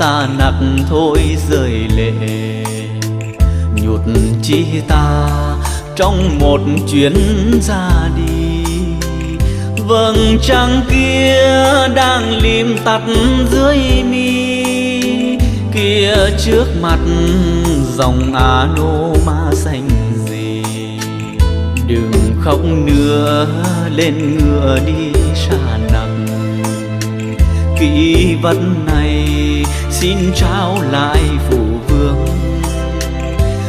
xa nặc thôi rời lệ. Nhụt chi ta trong một chuyến ra đi. Vầng trăng kia đang lim tắt dưới mi. Kia trước mặt dòng á nô ma xanh gì. Đừng khóc nữa, lên ngựa đi xa nặng. Kỷ vật này xin trao lại phụ vương.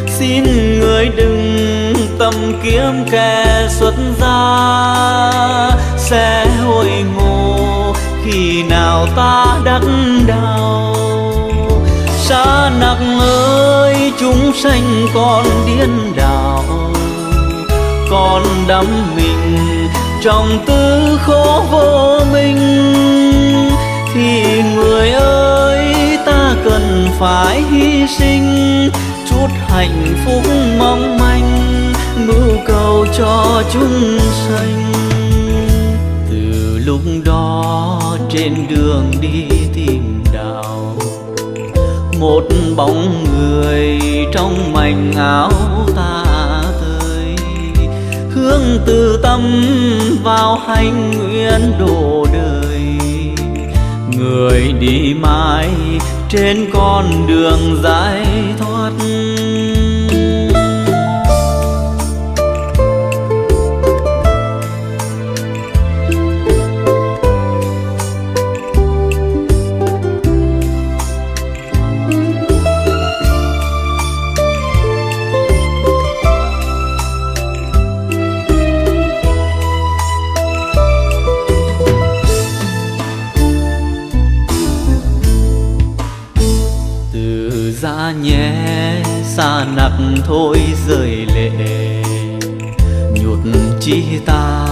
Xin người đừng tâm kiếm kẻ xuất gia. Sẽ hồi ngộ khi nào ta đắc đạo xa nặng ơi, chúng sanh còn điên đảo. Còn đắm mình trong tư khổ vô minh. Thì người ơi cần phải hy sinh. Chút hạnh phúc mong manh mưu cầu cho chúng sanh. Từ lúc đó trên đường đi tìm đạo một bóng người trong mảnh áo ta tơi hướng từ tâm vào hành nguyện độ đời. Người đi mãi trên con đường giải thoát xa nặc thôi rời lệ. Nhụt chi ta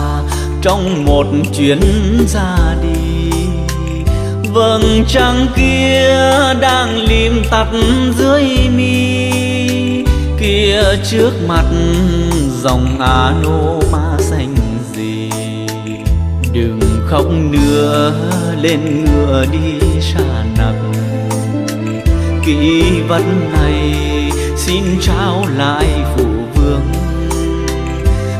trong một chuyến ra đi. Vầng trăng kia đang lim tắt dưới mi. Kia trước mặt dòng á nô ma xanh gì? Đừng khóc nữa, lên ngựa đi xa nặng. Kỷ vật này xin trao lại phụ vương.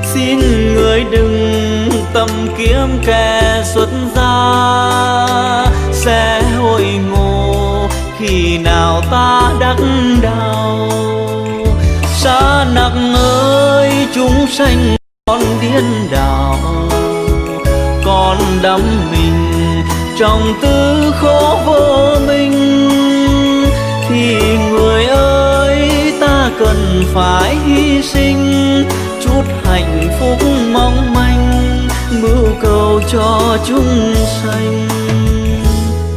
Xin người đừng tâm kiếm kẻ xuất gia, sẽ hồi ngộ khi nào ta đắc đau. Xa nặng ơi, chúng sanh còn điên đảo còn đắm mình trong tư khổ phải hy sinh. Chút hạnh phúc mong manh, mưu cầu cho chúng sanh.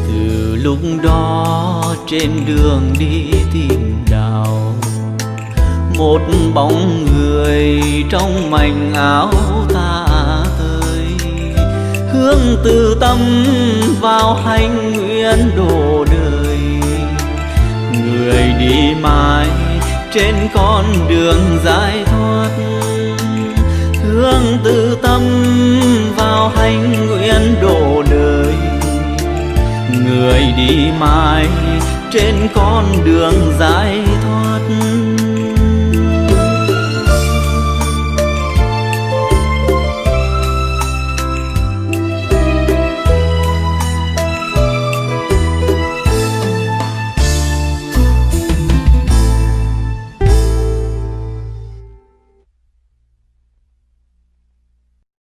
Từ lúc đó trên đường đi tìm đạo, một bóng người trong mảnh áo ta tơi hướng từ tâm vào hành nguyện độ đời. Người đi mãi trên con đường giải thoát. Hướng từ tâm vào hành nguyện độ đời. Người đi mãi trên con đường giải